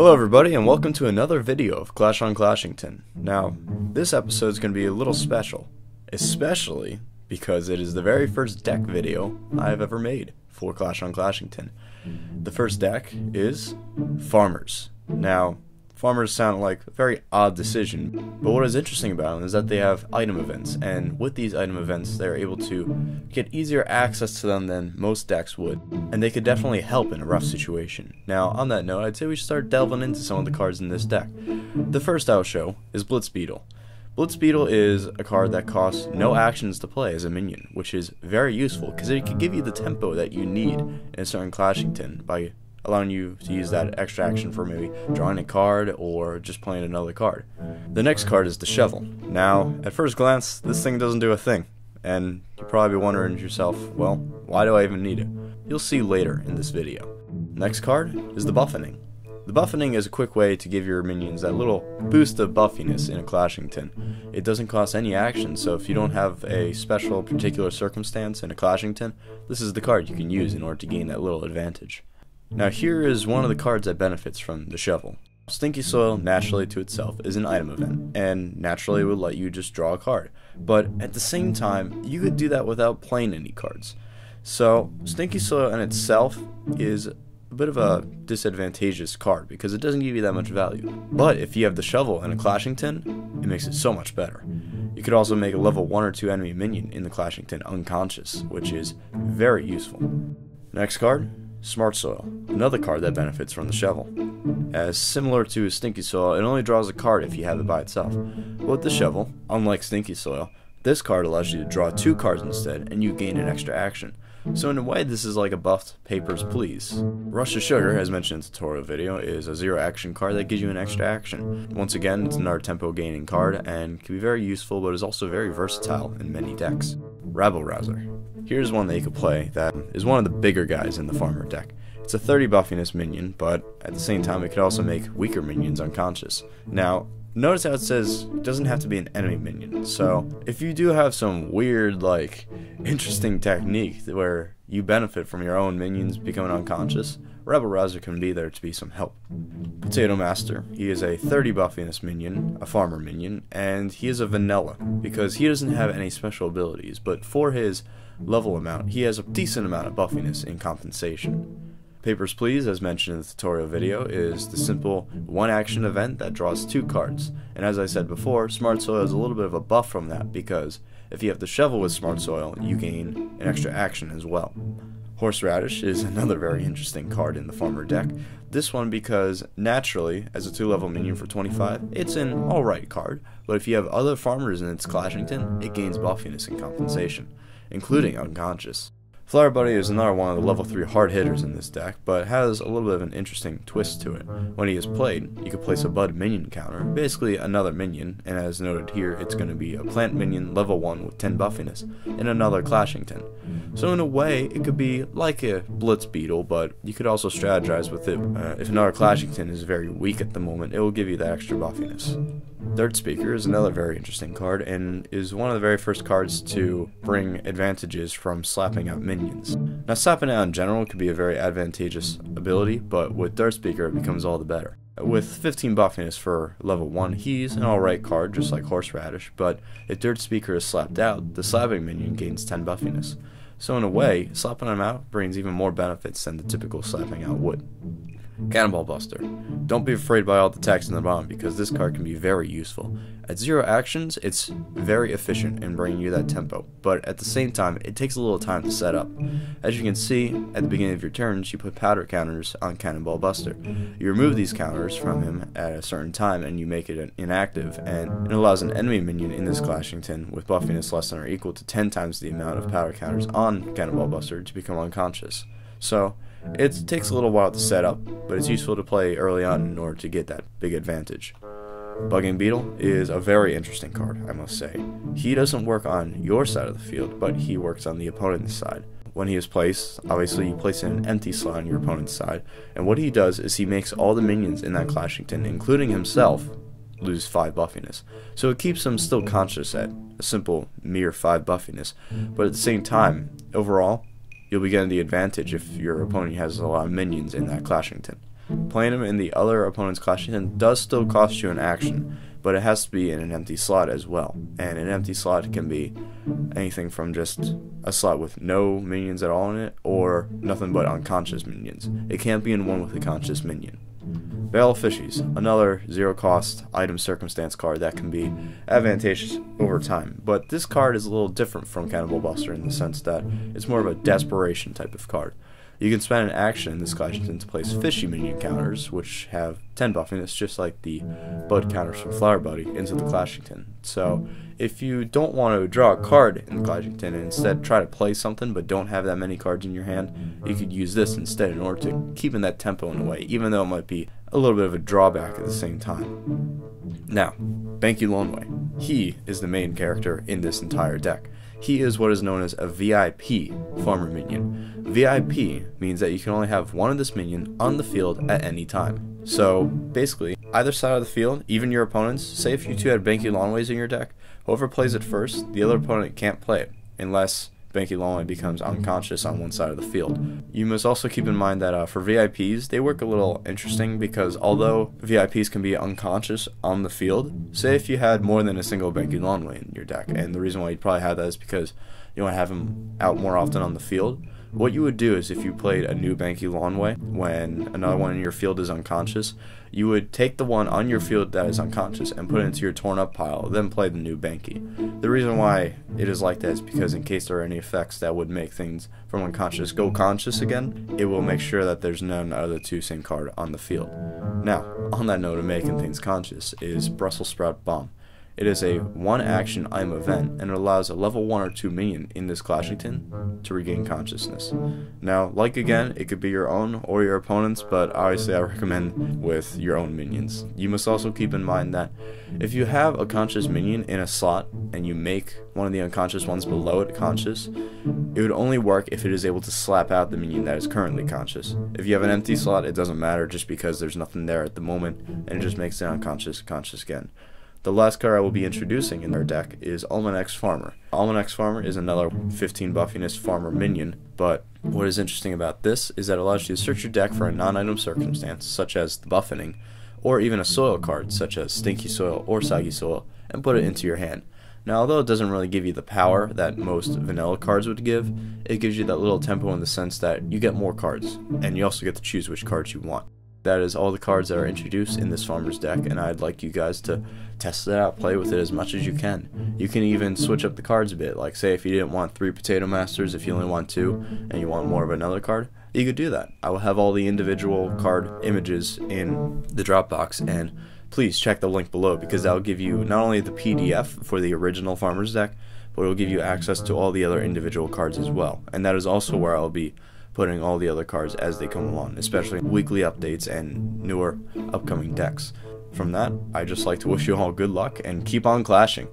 Hello everybody and welcome to another video of Clash on Clashington. Now, this episode is going to be a little special, especially because it is the very first deck video I have ever made for Clash on Clashington. The first deck is Fahrmurs. Now, Fahrmurs sound like a very odd decision, mm-hmm. but what is interesting about them is that they have item events, and with these item events, they're able to get easier access to them than most decks would, and they could definitely help in a rough situation. Now, on that note, I'd say we should start delving into some of the cards in this deck. The first I'll show is Blitz Beetle. Blitz Beetle is a card that costs no actions to play as a minion, which is very useful because it can give you the tempo that you need in a certain Clashington by allowing you to use that extra action for maybe drawing a card or just playing another card. The next card is the Shovel. Now, at first glance, this thing doesn't do a thing, and you're probably wondering to yourself, well, why do I even need it? You'll see later in this video. Next card is the Buffeting. The Buffeting is a quick way to give your minions that little boost of Buffyness in a Clashington. It doesn't cost any action, so if you don't have a special particular circumstance in a Clashington, this is the card you can use in order to gain that little advantage. Now here is one of the cards that benefits from the shovel. Stinky Soil, naturally to itself, is an item event, and naturally would let you just draw a card. But at the same time, you could do that without playing any cards. So, Stinky Soil in itself is a bit of a disadvantageous card because it doesn't give you that much value. But if you have the shovel and a Clashington, it makes it so much better. You could also make a level 1 or 2 enemy minion in the Clashington unconscious, which is very useful. Next card Smart Soil, another card that benefits from the shovel. As similar to Stinky Soil, it only draws a card if you have it by itself. But with the shovel, unlike Stinky Soil, this card allows you to draw two cards instead, and you gain an extra action. So in a way, this is like a buffed Papers, Please. Rush of Sugar, as mentioned in the tutorial video, is a zero action card that gives you an extra action. Once again, it's another tempo gaining card, and can be very useful, but is also very versatile in many decks. Rabble Rouser. Here's one that you could play that is one of the bigger guys in the Fahrmur deck. It's a 30 Buffyness minion, but at the same time it could also make weaker minions unconscious. Now, notice how it says it doesn't have to be an enemy minion. So if you do have some weird, like, interesting technique where you benefit from your own minions becoming unconscious, Rebel Rouser can be there to be some help. Potato Master. He is a 30 Buffyness minion, a Fahrmur minion, and he is a vanilla because he doesn't have any special abilities, but for his level amount, he has a decent amount of Buffyness in compensation. Papers, Please, as mentioned in the tutorial video, is the simple one action event that draws two cards. And as I said before, Smart Soil is a little bit of a buff from that because if you have the shovel with Smart Soil, you gain an extra action as well. Horseradish is another very interesting card in the Fahrmur deck. This one because, naturally, as a 2-level minion for 25, it's an alright card, but if you have other Fahrmurs in its Clashington, it gains Buffyness and compensation, including unconscious. Flower Buddy is another one of the level 3 hard hitters in this deck, but has a little bit of an interesting twist to it. When he is played, you can place a Bud minion counter, basically another minion, and as noted here, it's going to be a plant minion level 1 with 10 Buffyness, in another Clashington. So in a way, it could be like a Blitz Beetle, but you could also strategize with it. Uh, if another Clashington is very weak at the moment, it will give you that extra Buffyness. Dirt Speaker is another very interesting card and is one of the very first cards to bring advantages from slapping out minions. Now slapping out in general could be a very advantageous ability, but with Dirt Speaker it becomes all the better. With 15 Buffyness for level 1, he's an alright card just like Horseradish, but if Dirt Speaker is slapped out, the slapping minion gains 10 Buffyness. So in a way, slapping him out brings even more benefits than the typical slapping out would. Cannonball Buster. Don't be afraid by all the text in the bottom because this card can be very useful. At zero actions, it's very efficient in bringing you that tempo, but at the same time, it takes a little time to set up. As you can see, at the beginning of your turns, you put powder counters on Cannonball Buster. You remove these counters from him at a certain time and you make it inactive, and it allows an enemy minion in this Clashington with Buffyness less than or equal to 10 times the amount of powder counters on Cannonball Buster to become unconscious. So, it takes a little while to set up, but it's useful to play early on in order to get that big advantage. Bugging Beetle is a very interesting card, I must say. He doesn't work on your side of the field, but he works on the opponent's side. When he is placed, obviously you place in an empty slot on your opponent's side, and what he does is he makes all the minions in that Clashington, including himself, lose 5 Buffyness. So it keeps them still conscious at a simple mere 5 Buffyness, but at the same time, overall, you'll be getting the advantage if your opponent has a lot of minions in that Clashington. Playing him in the other opponent's Clashington does still cost you an action, but it has to be in an empty slot as well. And an empty slot can be anything from just a slot with no minions at all in it, or nothing but unconscious minions. It can't be in one with a conscious minion. Veil Fishies, another zero cost item circumstance card that can be advantageous over time, but this card is a little different from Cannonball Buster in the sense that it's more of a desperation type of card. You can spend an action in this Clashington to place Fyshie minion counters, which have 10 Buffyness, just like the bud counters from Flower Buddy, into the Clashington. So, if you don't want to draw a card in the Clashington and instead try to play something but don't have that many cards in your hand, you could use this instead in order to keep in that tempo in a way, even though it might be a little bit of a drawback at the same time. Now, Banky Longway. He is the main character in this entire deck. He is what is known as a VIP Fahrmur minion. VIP means that you can only have one of this minion on the field at any time. So basically, either side of the field, even your opponents, say if you two had Banky Longways in your deck, whoever plays it first, the other opponent can't play it unless Banky Longway becomes unconscious on one side of the field. You must also keep in mind that uh, for VIPs, they work a little interesting because although VIPs can be unconscious on the field, say if you had more than a single Banky Longway in your deck, and the reason why you'd probably have that is because you want to have him out more often on the field. What you would do is if you played a new Banky Longway when another one in your field is unconscious, you would take the one on your field that is unconscious and put it into your torn up pile, then play the new Banky. The reason why it is like that is because in case there are any effects that would make things from unconscious go conscious again, it will make sure that there's none of the two same card on the field. Now, on that note of making things conscious is Brussels Sprout Balm. It is a one action item event and it allows a level 1 or 2 minion in this Clashington to regain consciousness. Now, like again, it could be your own or your opponent's, but obviously I recommend with your own minions. You must also keep in mind that if you have a conscious minion in a slot and you make one of the unconscious ones below it conscious, it would only work if it is able to slap out the minion that is currently conscious. If you have an empty slot, it doesn't matter just because there's nothing there at the moment and it just makes the unconscious conscious again. The last card I will be introducing in our deck is Almanac's Fahrmur. Almanac's Fahrmur is another 15 Buffyness Fahrmur minion, but what is interesting about this is that it allows you to search your deck for a non-item circumstance, such as the buffeting, or even a soil card, such as Stinky Soil or Soggy Soil, and put it into your hand. Now, although it doesn't really give you the power that most vanilla cards would give, it gives you that little tempo in the sense that you get more cards, and you also get to choose which cards you want. That is all the cards that are introduced in this Fahrmur's deck, and I'd like you guys to test it out, play with it as much as you can. You can even switch up the cards a bit, like say if you didn't want three Potato Masters, if you only want two, and you want more of another card, you could do that. I will have all the individual card images in the Dropbox, and please check the link below because that will give you not only the PDF for the original Fahrmur's deck, but it will give you access to all the other individual cards as well. And that is also where I'll be putting all the other cards as they come along, especially weekly updates and newer upcoming decks. From that, I just like to wish you all good luck and keep on clashing.